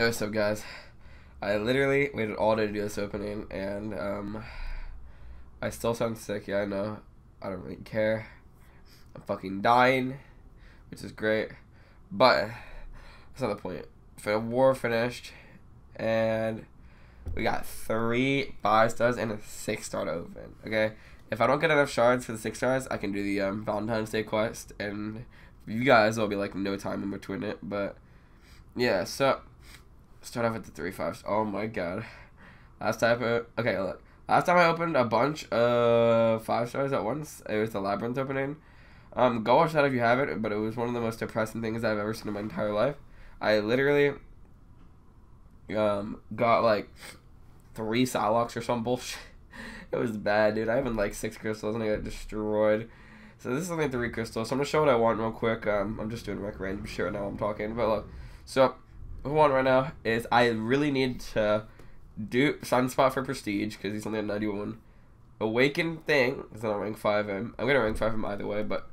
Hey, what's up, guys? I literally waited all day to do this opening, and um, I still sound sick. Yeah, I know. I don't really care. I'm fucking dying, which is great, but that's not the point. The war finished, and we got three five stars and a six star to open. Okay, if I don't get enough shards for the six stars, I can do the um, Valentine's Day quest, and you guys will be like no time in between it. But yeah, so start off with the three fives. Oh my god, last time I, okay look. Last time I opened a bunch of five stars at once, it was the labyrinth opening. Um, go watch that if you haven't, but it was one of the most depressing things I've ever seen in my entire life. I literally um got like three Psylockes or some bullshit. it was bad, dude. I have like six crystals and I got destroyed. So this is only three crystals. So I'm gonna show what I want real quick. Um, I'm just doing like random shit right now. I'm talking, but look. So I right now is I really need to do Sunspot for Prestige because he's only at 91. Awaken Thing is on rank 5 him. I'm gonna rank 5 him either way, but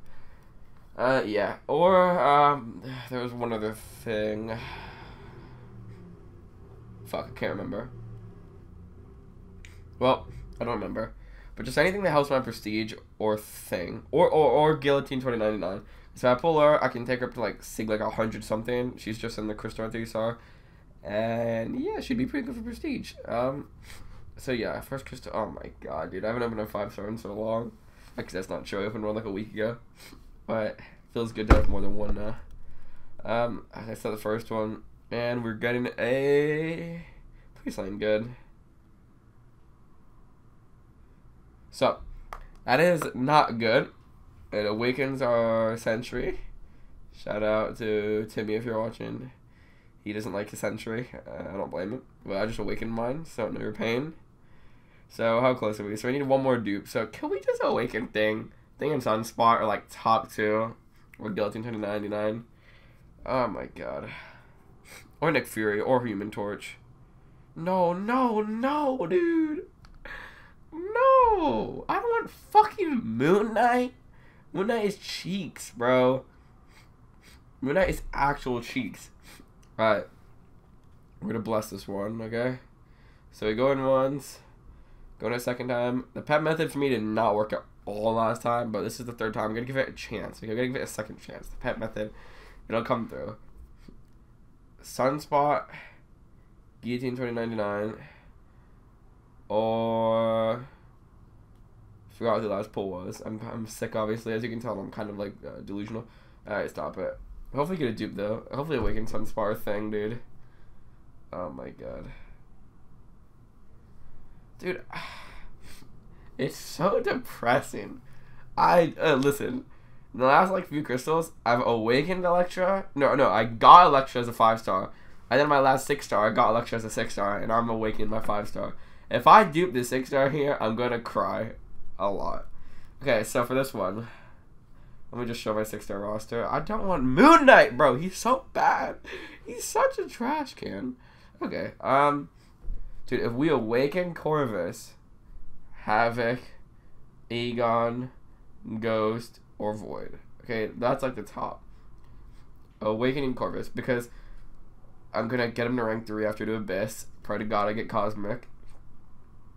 uh, yeah. Or um, there was one other thing. Fuck, I can't remember. Well, I don't remember. But just anything that helps my prestige or thing. Or or, or Guillotine 2099. So I pull her, I can take her up to like Sig like 100 something. She's just in the Crystal 3 star. And yeah, she'd be pretty good for prestige. Um, so yeah, first crystal. Oh my god, dude, I haven't opened a five star in so long. Like that's not true. I opened one like a week ago, but feels good to have more than one now. Um, I said the first one, and we're getting a please line good. So that is not good. It awakens our sentry. Shout out to Timmy if you're watching. He doesn't like his sentry. Uh, I don't blame him. But I just awakened mine, so no pain. So how close are we? So we need one more dupe. So can we just awaken thing? Thing and Sunspot are like top two. Or Guillotine 1099. Oh my god. Or Nick Fury or Human Torch. No, no, no, dude. I don't want fucking Moon Knight. Moon Knight is cheeks, bro. Moon Knight is actual cheeks. Alright. We're gonna bless this one, okay? So we go in once. Go in a second time. The pet method for me did not work at all last time, but this is the third time. I'm gonna give it a chance. I'm gonna give it a second chance. The pet method, it'll come through. Sunspot, Guillotine 2099, or forgot what the last pull was. I'm I'm sick, obviously, as you can tell. I'm kind of like uh, delusional. All right, stop it. Hopefully get a dupe though. Hopefully awaken Sunspot thing, dude. Oh my god. Dude, it's so depressing. I uh, listen. In the last like few crystals, I've awakened Elektra. No, no, I got Elektra as a five star. And then my last six star, I got Elektra as a six star, and I'm awakening my five star. If I dupe the six star here, I'm gonna cry a lot. Okay, so for this one, let me just show my six star roster. I don't want Moon Knight, bro. He's so bad. He's such a trash can. Okay, um, dude, if we awaken Corvus, Havoc, Aegon, Ghost, or Void. Okay, that's like the top. Awakening Corvus because I'm gonna get him to rank three after the Abyss. Pray to God I get Cosmic.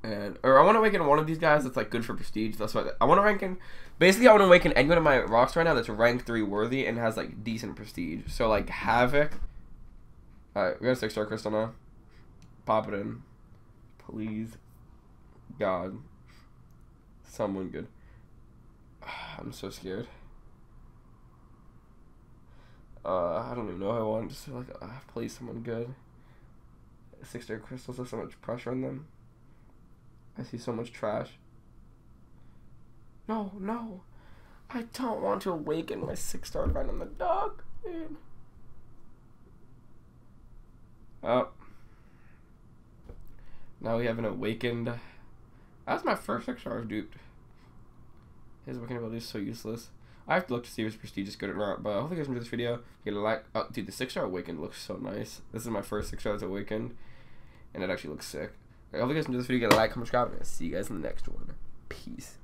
And or I want to awaken one of these guys that's like good for prestige. That's what I want to rank in. Basically, I want to awaken anyone in my rocks right now that's rank three worthy and has like decent prestige. So like Havoc. All right, we got a six star crystal now. Pop it in, please. God, someone good. I'm so scared. Uh, I don't even know I want. Just like, uh, please, someone good. Six star crystals have so much pressure on them. I see so much trash. No, no. I don't want to awaken my six star event in the dog, dude. Oh. Now we have an awakened. That's my first six star I've duped. His awakening ability is so useless. I have to look to see if his prestige is good or not, but I hope you guys enjoyed this video. Get a like. Oh, dude, the six star awakened looks so nice. This is my first six star that's awakened, and it actually looks sick. I hope you guys enjoyed this video. Get a like, comment, subscribe, and I'll see you guys in the next one. Peace.